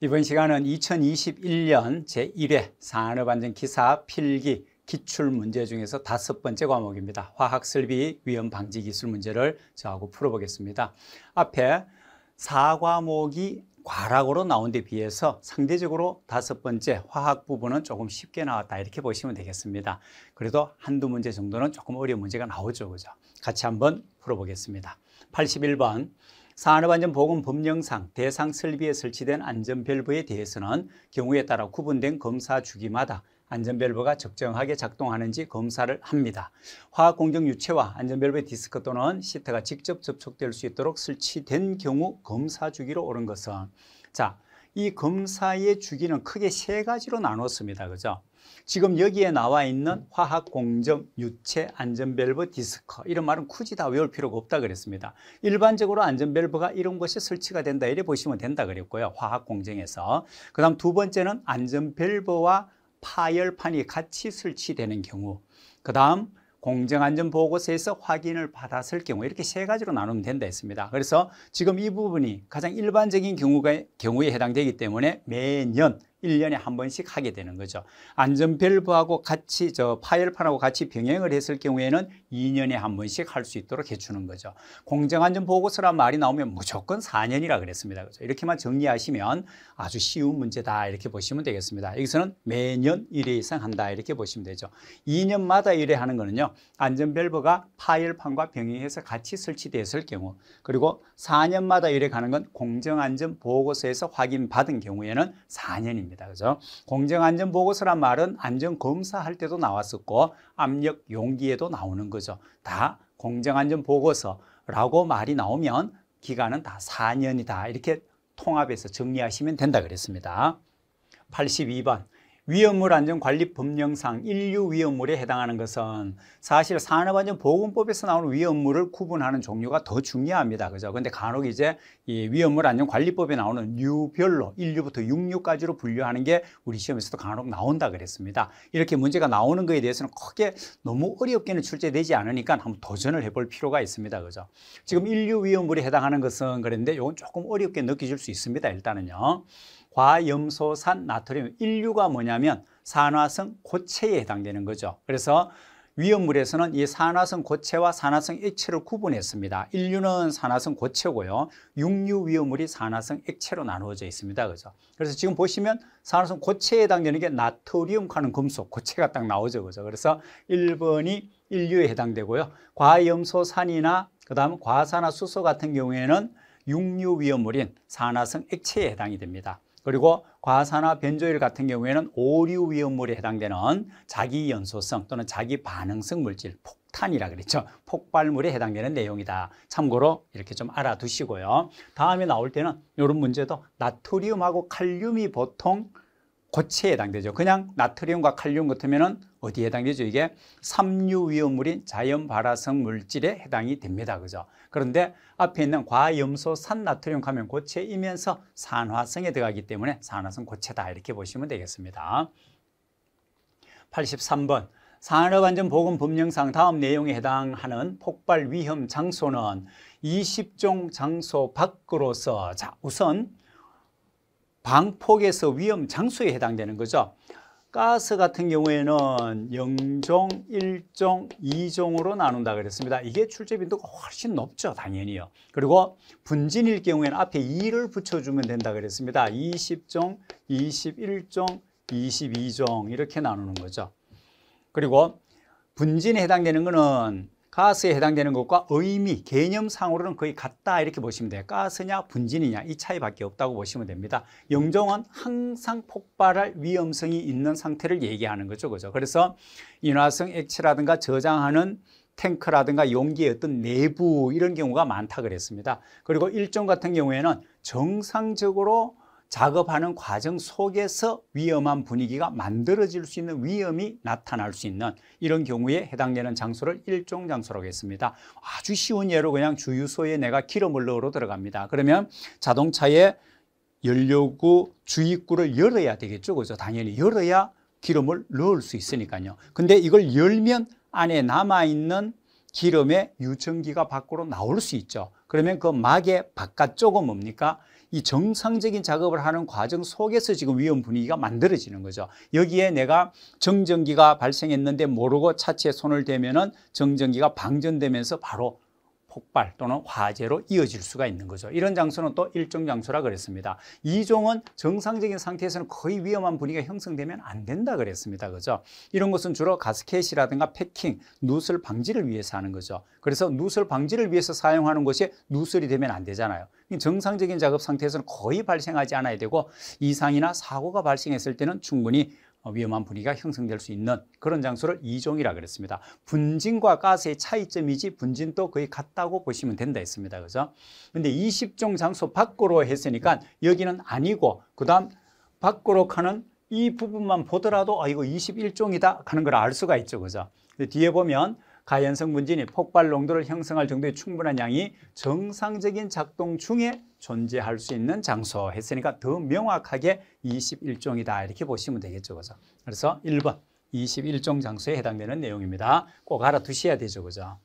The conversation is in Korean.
이번 시간은 2021년 제1회 산업안전기사 필기 기출문제 중에서 다섯 번째 과목입니다. 화학설비 위험방지 기술 문제를 저하고 풀어보겠습니다. 앞에 4과목이 과락으로 나온 데 비해서 상대적으로 다섯 번째 화학 부분은 조금 쉽게 나왔다 이렇게 보시면 되겠습니다. 그래도 한두 문제 정도는 조금 어려운 문제가 나오죠. 그죠? 같이 한번 풀어보겠습니다. 81번 산업안전보건법령상 대상 설비에 설치된 안전밸브에 대해서는 경우에 따라 구분된 검사 주기마다 안전밸브가 적정하게 작동하는지 검사를 합니다. 화학공정 유체와 안전밸브의 디스크 또는 시트가 직접 접촉될 수 있도록 설치된 경우 검사 주기로 옳은 것은 자, 이 검사의 주기는 크게 세 가지로 나눴습니다. 그죠? 지금 여기에 나와 있는 화학 공정, 유체, 안전밸브, 디스크 이런 말은 굳이 다 외울 필요가 없다 그랬습니다. 일반적으로 안전밸브가 이런 것이 설치가 된다 이래 보시면 된다 그랬고요. 화학 공정에서. 그다음 두 번째는 안전밸브와 파열판이 같이 설치되는 경우. 그다음 공정안전보고서에서 확인을 받았을 경우 이렇게 세 가지로 나누면 된다 했습니다. 그래서 지금 이 부분이 가장 일반적인 경우가, 경우에 해당되기 때문에 매년 1년에 한 번씩 하게 되는 거죠. 안전밸브하고 같이 저 파열판하고 같이 병행을 했을 경우에는 2년에 한 번씩 할 수 있도록 해주는 거죠. 공정안전보고서란 말이 나오면 무조건 4년이라 그랬습니다. 그죠? 이렇게만 정리하시면 아주 쉬운 문제다 이렇게 보시면 되겠습니다. 여기서는 매년 1회 이상 한다 이렇게 보시면 되죠. 2년마다 1회 하는 거는요. 안전밸브가 파열판과 병행해서 같이 설치되었을 경우 그리고 4년마다 1회 가는 건 공정안전보고서에서 확인받은 경우에는 4년입니다. 겁니다. 그죠? 공정안전보고서란 말은 안전검사할 때도 나왔었고 압력 용기에도 나오는 거죠. 다 공정안전보고서라고 말이 나오면 기간은 다 4년이다. 이렇게 통합해서 정리하시면 된다 그랬습니다. 82번 위험물 안전관리 법령상 인류 위험물에 해당하는 것은 사실 산업안전보건법에서 나오는 위험물을 구분하는 종류가 더 중요합니다. 그죠? 근데 간혹 이제 이 위험물 안전관리법에 나오는 류별로 인류부터 육류까지로 분류하는 게 우리 시험에서도 간혹 나온다 그랬습니다. 이렇게 문제가 나오는 거에 대해서는 크게 너무 어렵게는 출제되지 않으니까 한번 도전을 해볼 필요가 있습니다. 그죠? 지금 인류 위험물에 해당하는 것은 그런데 이건 조금 어렵게 느끼실 수 있습니다. 일단은요. 과염소산 나트륨 인류가 뭐냐면 산화성 고체에 해당되는 거죠. 그래서 위험물에서는 이 산화성 고체와 산화성 액체를 구분했습니다. 인류는 산화성 고체고요. 육류 위험물이 산화성 액체로 나누어져 있습니다. 그죠? 그래서 지금 보시면 산화성 고체에 해당되는 게 나트륨 가는 금속 고체가 딱 나오죠. 그죠? 그래서 1번이 인류에 해당되고요. 과염소산이나 그다음 과산화수소 같은 경우에는 육류 위험물인 산화성 액체에 해당이 됩니다. 그리고 과산화 변조일 같은 경우에는 오류 위험물에 해당되는 자기 연소성 또는 자기 반응성 물질 폭탄이라 그랬죠. 폭발물에 해당되는 내용이다. 참고로 이렇게 좀 알아두시고요. 다음에 나올 때는 이런 문제도 나트륨하고 칼륨이 보통 고체에 해당되죠. 그냥 나트륨과 칼륨 같으면은 어디에 해당되죠? 이게 삼류 위험물인 자연 발화성 물질에 해당이 됩니다. 그죠? 그런데 앞에 있는 과염소 산나트륨 가면 고체이면서 산화성에 들어가기 때문에 산화성 고체다 이렇게 보시면 되겠습니다. 83번 산업안전보건법령상 다음 내용에 해당하는 폭발 위험 장소는 20종 장소 밖으로서 자 우선 방폭에서 위험 장소에 해당되는 거죠. 가스 같은 경우에는 0종, 1종, 2종으로 나눈다 그랬습니다. 이게 출제 빈도가 훨씬 높죠, 당연히요. 그리고 분진일 경우에는 앞에 2를 붙여주면 된다 그랬습니다. 20종, 21종, 22종 이렇게 나누는 거죠. 그리고 분진에 해당되는 거는 가스에 해당되는 것과 의미, 개념상으로는 거의 같다 이렇게 보시면 돼요. 가스냐 분진이냐 이 차이밖에 없다고 보시면 됩니다. 영종은 항상 폭발할 위험성이 있는 상태를 얘기하는 거죠. 그죠? 그래서 인화성 액체라든가 저장하는 탱크라든가 용기의 어떤 내부 이런 경우가 많다 그랬습니다. 그리고 일종 같은 경우에는 정상적으로 작업하는 과정 속에서 위험한 분위기가 만들어질 수 있는 위험이 나타날 수 있는 이런 경우에 해당되는 장소를 일종 장소라고 했습니다. 아주 쉬운 예로 그냥 주유소에 내가 기름을 넣으러 들어갑니다. 그러면 자동차에 연료구 주입구를 열어야 되겠죠. 그죠? 당연히 열어야 기름을 넣을 수 있으니까요. 근데 이걸 열면 안에 남아있는 기름의 유전기가 밖으로 나올 수 있죠. 그러면 그 막의 바깥쪽은 뭡니까? 이 정상적인 작업을 하는 과정 속에서 지금 위험 분위기가 만들어지는 거죠. 여기에 내가 정전기가 발생했는데 모르고 차체에 손을 대면은 정전기가 방전되면서 바로 폭발 또는 화재로 이어질 수가 있는 거죠. 이런 장소는 또 일종 장소라 그랬습니다. 이종은 정상적인 상태에서는 거의 위험한 분위기가 형성되면 안 된다 그랬습니다. 그죠? 이런 것은 주로 가스켓이라든가 패킹, 누설 방지를 위해서 하는 거죠. 그래서 누설 방지를 위해서 사용하는 것이 누설이 되면 안 되잖아요. 정상적인 작업 상태에서는 거의 발생하지 않아야 되고 이상이나 사고가 발생했을 때는 충분히 어, 위험한 분위기가 형성될 수 있는 그런 장소를 이종이라 그랬습니다. 분진과 가스의 차이점이지 분진도 거의 같다고 보시면 된다 했습니다. 그죠? 근데 20종 장소 밖으로 했으니까 여기는 아니고 그다음 밖으로 가는 이 부분만 보더라도 아 이거 21종이다 하는 걸 알 수가 있죠. 그죠? 뒤에 보면 가연성 분진이 폭발 농도를 형성할 정도의 충분한 양이 정상적인 작동 중에 존재할 수 있는 장소 했으니까 더 명확하게 21종이다 이렇게 보시면 되겠죠. 그죠? 그래서 1번 21종 장소에 해당되는 내용입니다. 꼭 알아두셔야 되죠. 그죠?